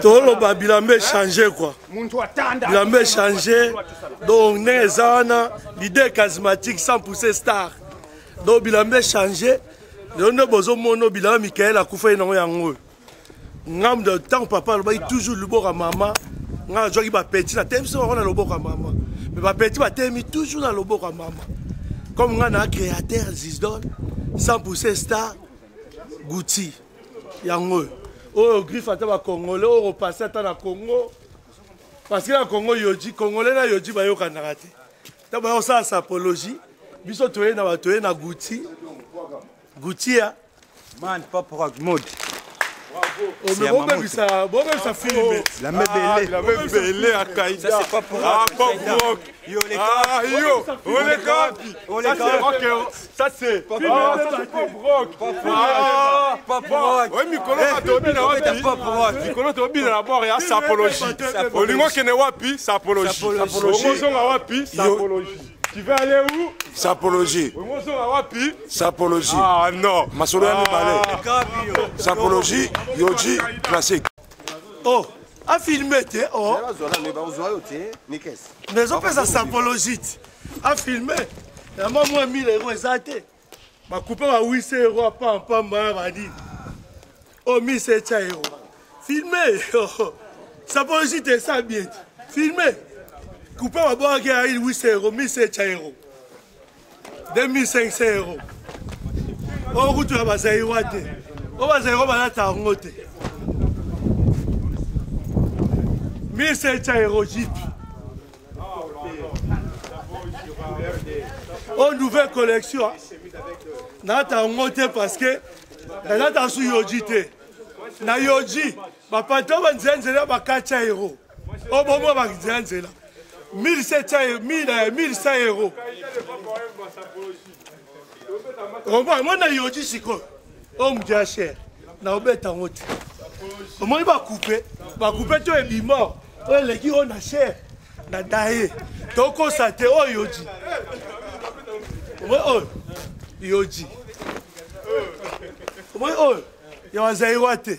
toloba bilamba échange quoi. Bilamba échange donc ndenge eza wana l'idée charismatique sans pousser star. Donc bilamba échange lelo nde bozomona bilamba mikael akufai nango yango oyo ngambo de ntango papa alobaki toujours loboko mama ngai nazwaki bapeti natemi biso bango na loboko ya mama me bapeti batemi toujours na loboko ya mama comme ngai na créateur zisdol sans pousser star guti yango. Oyo oyo griffe ata bacongolais oyo kopase ata na congo. Parce que na congo yoji congolais na yoji bayokanaka te. Ta baya kosala sapologie. Biso toye na bato ye na guti. Guti ya. Man, pour mode. Ome bobebisa bobebisa filme La mebele. bele akaida Ça, c'est pas pour Ah, rock, pas c'est pour rock. Yo, les Ah, yo, on est capi. On Ça, les c'est capi. rock. Ça, c'est Pas Ah, pour ça, c'est pas pour rock. Ah, Pas pour rock. Ouais, mikolo tobi na ya sapologie olingo sapologie wapi. Sapologie tu veux aller où? Sapologie. Sapologie. Ah non. Masolo ya mibale. Yo. sapologie yoji classique. O afilme te o mais ezopesa sapologie te afilme yango mwa 1000 euro eza te bakupe ba 800 euro apampamba ya banini o 1700 euro filme sapologie te esa bien. Te filme coupe babwakaki ya 800 euro 1700 euro 2500 euro oyo kutu ya bazairwa te oyo bazairwa balata yango te 1700 euro jipi oyo nouvelle collection. Nata parce que nazata su yoji te na yoji. Bapato banzela nzela bakatya euro oyo bomwa banzela nzela 1100 euro omoi mo na yoji sikoyo oyo moto ya chere na obeta yango te omoni bakupe bakupe to ebima oyo eleki oyo na chere na daye tokosa te oyo yoji omoi oyo yoji omoi oyo ya bazairwa te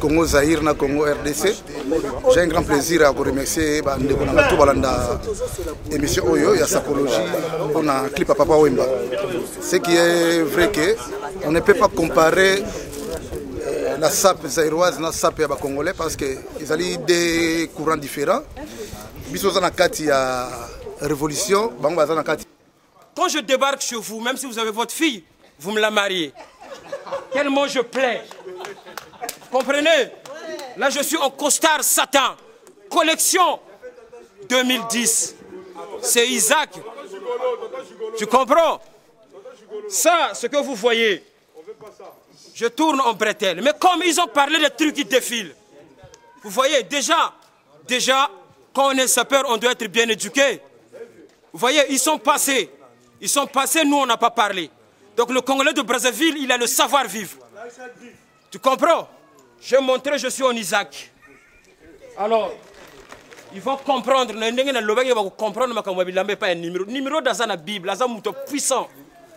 congo zaire na congo rdc j'ai un grand plaisir ya koremercier bandeko na bato balanda émission oyo ya sapologie mpona clip ya papa wemba. Ce qui est vrai que on ne peut pas comparer eh, la sape zairoise na sape ya bacongolais parce que ezali des courants différents. Biso oza na kati ya révolution bango baza na kati. Quand je débarque chez vous, même si vous avez votre fille, vous me la mariez. Tellement je plais. Comprenez? Là, je suis en costard Satan. Collection 2010. C'est Isaac. Tu comprends? Ça, ce que vous voyez, je tourne en bretelle. Mais comme ils ont parlé des trucs qui défilent, vous voyez, déjà, déjà, quand on est sapeur, on doit être bien éduqué. Vous voyez, ils sont passés. Ils sont passés, nous, on n'a pas parlé. Donc le Congolais de Brazzaville, il a le savoir-vivre. Tu comprends? J'ai montré, je suis en Isaac. Alors, ils vont comprendre. na ils vont comprendre bilamba pas un numéro. Numéro dans la Bible, dans un puissant.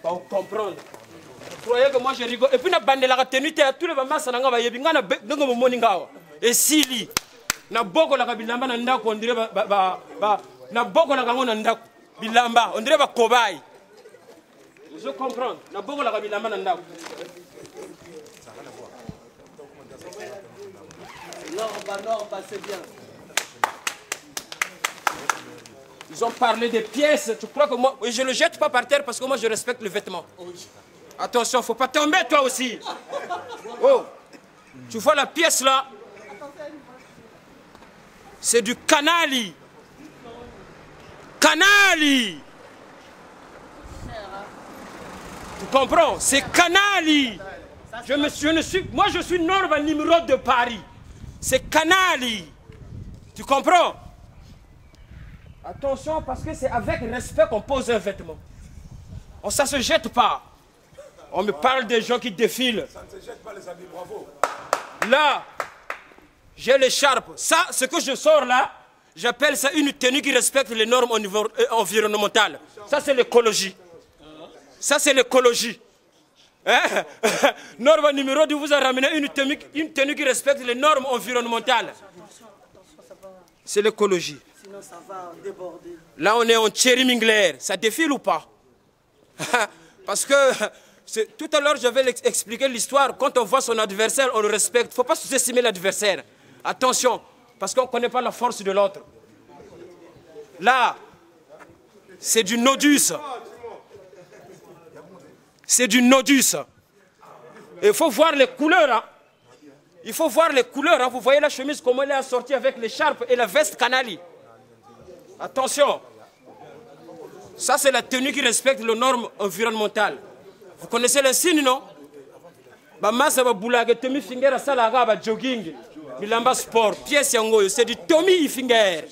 Ils vont comprendre. Vous croyez que moi je rigole? Et puis na bandelaka tenue te tous les yebi ngana ndenge momoni ngawa. Et sili. Na boko la bilamba na ndako on dirait ba ba ba na boko la na. Bilamba, on dirait ba cobaye. Je comprends. Na boko la bilamba na. Ils ont parlé des pièces. Tu crois que moi. Je ne le jette pas par terre parce que moi je respecte le vêtement. Attention, faut pas tomber toi aussi. Oh. Tu vois la pièce là? C'est du canali. Canali. Tu comprends? C'est canali. Je, me, je ne suis, moi, je suis norme numéro de Paris. C'est Canali. Tu comprends? Attention, parce que c'est avec respect qu'on pose un vêtement. On, ça ne se jette pas. On me parle des gens qui défilent. Ça ne se jette pas les amis, bravo. Là, j'ai l'écharpe. Ça, ce que je sors là, j'appelle ça une tenue qui respecte les normes euh, environnementales. Ça, c'est l'écologie. Ça, c'est l'écologie. Hein? Norme numéro 2 vous a ramené une tenue, une tenue qui respecte les normes environnementales. C'est l'écologie. Sinon, ça va déborder. Là, on est en Thierry Mingler. Ça défile ou pas? Parce que tout à l'heure, j'avais ex- expliqué l'histoire. Quand on voit son adversaire, on le respecte. Il ne faut pas sous-estimer l'adversaire. Attention, parce qu'on ne connaît pas la force de l'autre. Là, c'est du nodus. C'est du nodus. Il faut voir les couleurs. hein. Il faut voir les couleurs. hein. Vous voyez la chemise, comment elle est assortie avec l'écharpe et la veste canali. Attention. Ça, c'est la tenue qui respecte les normes environnementales. Vous connaissez le signe, non? Jogging sport pièce c'est du Tommy Finger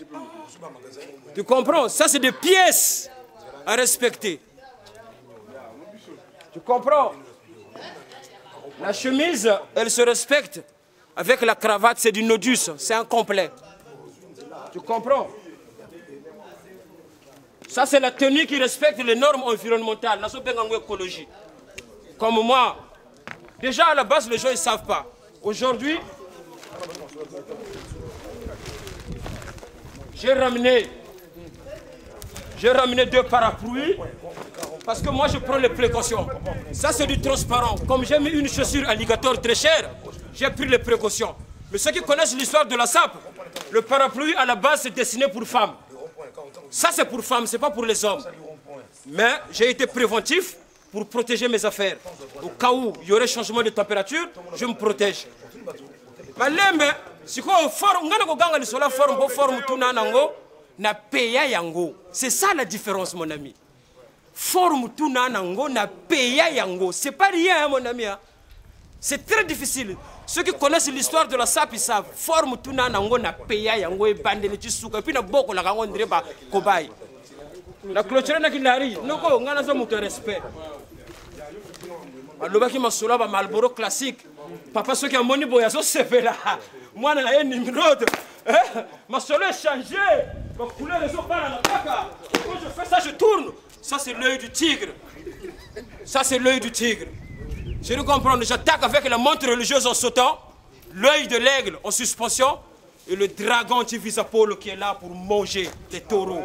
tu comprends? Ça c'est des pièces à respecter tu comprends? La chemise elle se respecte avec la cravate c'est du nodus c'est un complet tu comprends? Ça, c'est la tenue qui respecte les normes environnementales. La sobengango écologie. Comme moi. Déjà, à la base, les gens ne savent pas. Aujourd'hui, j'ai ramené, j'ai ramené deux parapluies parce que moi, je prends les précautions. Ça, c'est du transparent. Comme j'ai mis une chaussure alligator très chère, j'ai pris les précautions. Mais ceux qui connaissent l'histoire de la SAP, le parapluie, à la base, c'est destiné pour femmes. Ça, c'est pour femmes, c'est pas pour les hommes. Mais j'ai été préventif pour protéger mes affaires. Au cas où il y aurait changement de température, je me protège. forme c'est ça la différence mon ami forme tuna nango na peya yango. C'est pas rien hein, mon ami hein. c'est très difficile. Ceux qui connaissent l'histoire de la SAP ils savent. Forme tuna nango na peya yango ebandeli ti suka epuis na bokolaka yango ndire bakobai na clôture naki lari noko nga naza moto respect. Balobaki masolo ya bamalboro classique. Papa soki amoni boye azosepela mwana na ye nimrod masolo échange bacouleur ezobalana kaka quand je fais ça je tourne ça c'est l'œil du tigre ça c'est l'œil du tigre je veux comprendre j'attaque avec la montre religieuse en sautant l'œil de l'aigle en suspension et le dragon anti-visapolo qui est là pour manger les taureaux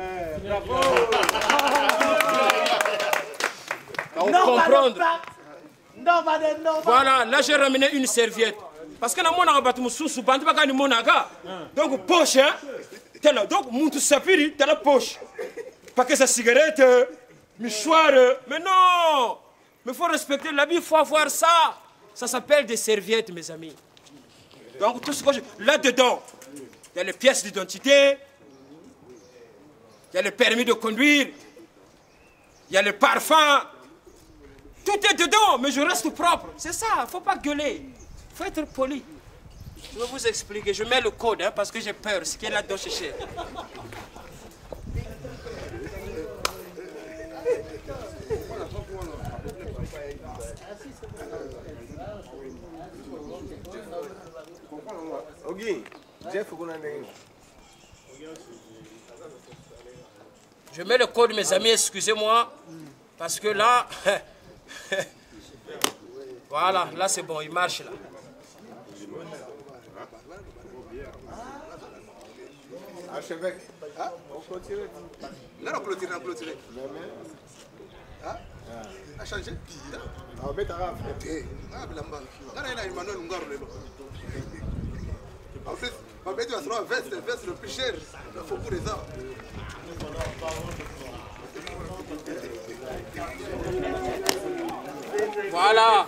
Non, comprendre. pas pas. Voilà, là j'ai ramené une serviette. Parce que na mona bato mususu bantu bakani monaka. Donc poche hein. Donc muntu sapiri tela poche. Paquet sa cigarette, mouchoir. Mais non. Mais faut respecter l'habit, il faut avoir ça. Ça s'appelle des serviettes mes amis. Donc tout ce que je... là dedans, il y a les pièces d'identité. Il y a le permis de conduire. Il y a le parfum. Tout est dedans, mais je reste propre. C'est ça, faut pas gueuler. faut être poli. Je vais vous expliquer. Je mets le code hein, parce que j'ai peur. Ce qui est là-dedans, c'est cher. Jeff. Je mets le code, mes amis, excusez-moi. Parce que là. voilà, là c'est bon, il marche là. Archevêque. Ah, on continue. Là, on clôture, on clôture. Ah, a changé. Ah, Emmanuel Ngaro. En veste, veste le plus cher. Voilà.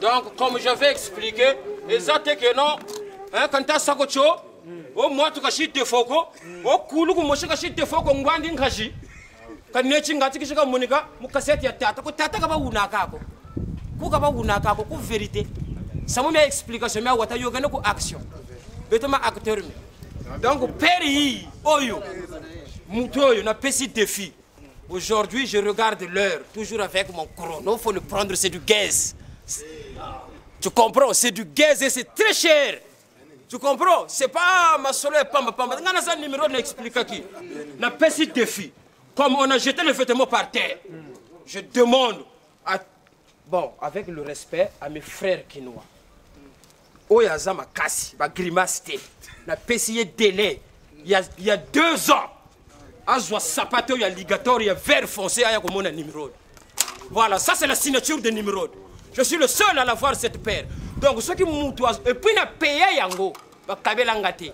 Donc, comme j'avais expliqué, exact que non, hein, quand tu as au moins tu kashi te foko, au ku moshi kashi te foko ngwandi ngashi. Kan ne chinga tiki shika munika, mukaseti ya tata, ko tata ka ba una kako. ku ka ba wunaka ko ku vérité samu mi explication mi awata yo gane ku action. Betema acteur mi donc père yi oyo mutu oyo na pesi défi aujourd'hui je regarde l'heure toujours avec mon chrono faut le prendre c'est du gaz tu comprends c'est du gaz et c'est très cher. Tu comprends c'est pas ma solo et pamba. Pamba ngana ça numéro n'explique qui. Na pesi défi comme on a jeté le vêtement par terre je demande à bon avec le respect à mes frères kinois. Oyo aza makasi bagrimace te napesi ye délai. Ya, ya deux ans azwa sapate oyo ya ligatoire ya vert foncé aya komona numéro voilà ça c'est la signature de numéro je suis le seul à l'avoir cette paire. Donc soki mutu et puis na paye yango. Bakabelanga te